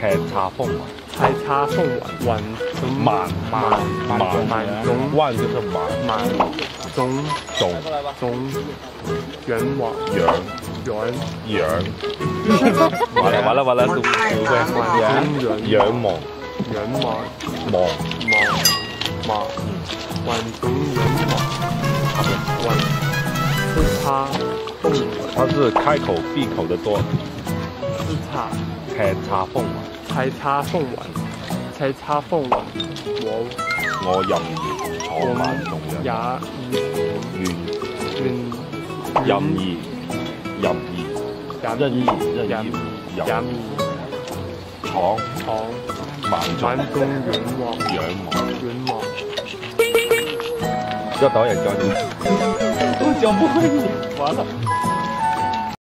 开叉凤嘛，开叉缝嘛，万万万满万万就是万万万万万万万圆圆圆，万万万万万万万万万万万万圆万圆满万满满满万万万万万万万万万万万万万万万万万万万叱劈叉，云，叱咤叉，云，叱咤叉，云。我我任意坐闯荡，任意，任意，任意，任意，任意，闯闯，万丈远望，远望，远望。叫导演教教我，教不会完了。